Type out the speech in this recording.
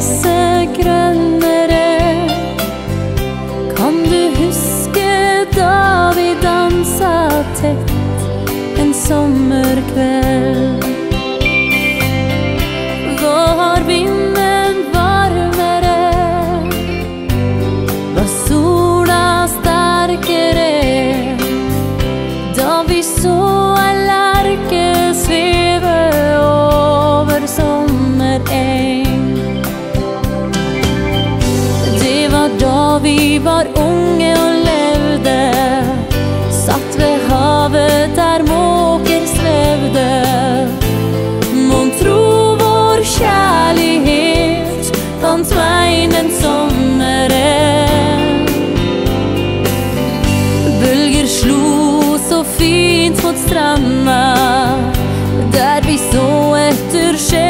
gresset grønnere. Kan du huske da vi dansa tett? vi var unge og levde. Satt ved havet der måker svevde. Mon tro vår kjærlighet fant veien den sommeren. Bølger slo så fint mot stranda, der vi så etter skjell.